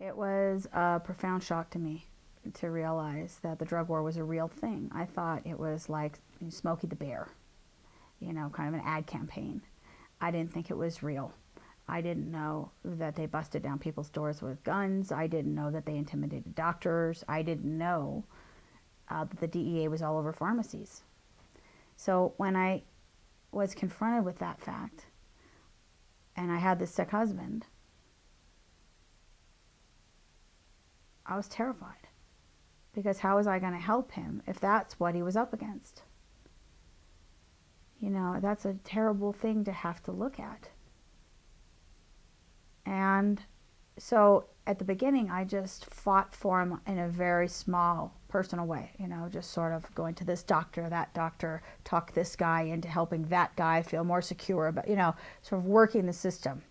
It was a profound shock to me to realize that the drug war was a real thing. I thought it was like Smokey the Bear, you know, kind of an ad campaign. I didn't think it was real. I didn't know that they busted down people's doors with guns. I didn't know that they intimidated doctors. I didn't know uh, that the DEA was all over pharmacies. So when I was confronted with that fact, and I had this sick husband, I was terrified. Because how was I going to help him if that's what he was up against? You know, that's a terrible thing to have to look at. And so at the beginning, I just fought for him in a very small, personal way, you know, just sort of going to this doctor, that doctor, talk this guy into helping that guy feel more secure, but, you know, sort of working the system.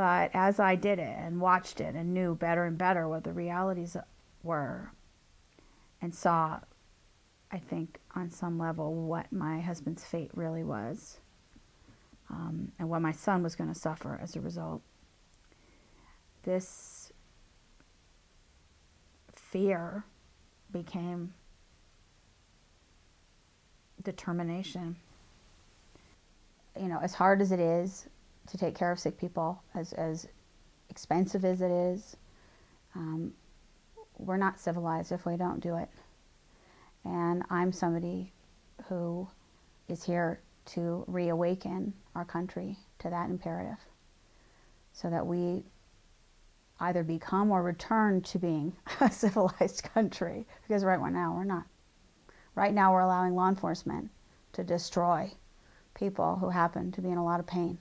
But as I did it and watched it and knew better and better what the realities were and saw, I think, on some level, what my husband's fate really was um, and what my son was going to suffer as a result. This fear became determination. You know, as hard as it is to take care of sick people, as, as expensive as it is, um, we're not civilized if we don't do it. And I'm somebody who is here to reawaken our country to that imperative so that we either become or return to being a civilized country because right now we're not. Right now we're allowing law enforcement to destroy people who happen to be in a lot of pain.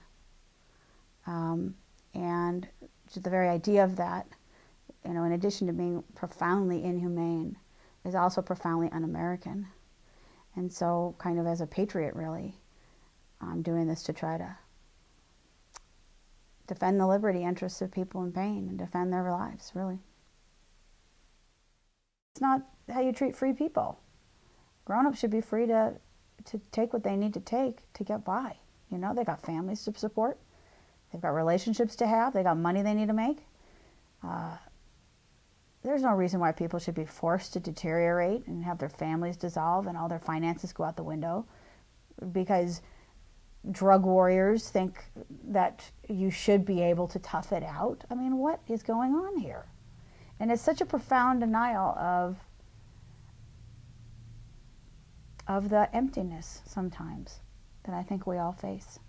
Um, and the very idea of that, you know, in addition to being profoundly inhumane, is also profoundly un-American. And so, kind of as a patriot, really, I'm doing this to try to defend the liberty interests of people in pain and defend their lives, really. It's not how you treat free people. Grown-ups should be free to, to take what they need to take to get by. You know, they got families to support. They've got relationships to have. They got money they need to make. Uh, there's no reason why people should be forced to deteriorate and have their families dissolve and all their finances go out the window because drug warriors think that you should be able to tough it out. I mean, what is going on here? And it's such a profound denial of of the emptiness sometimes that I think we all face.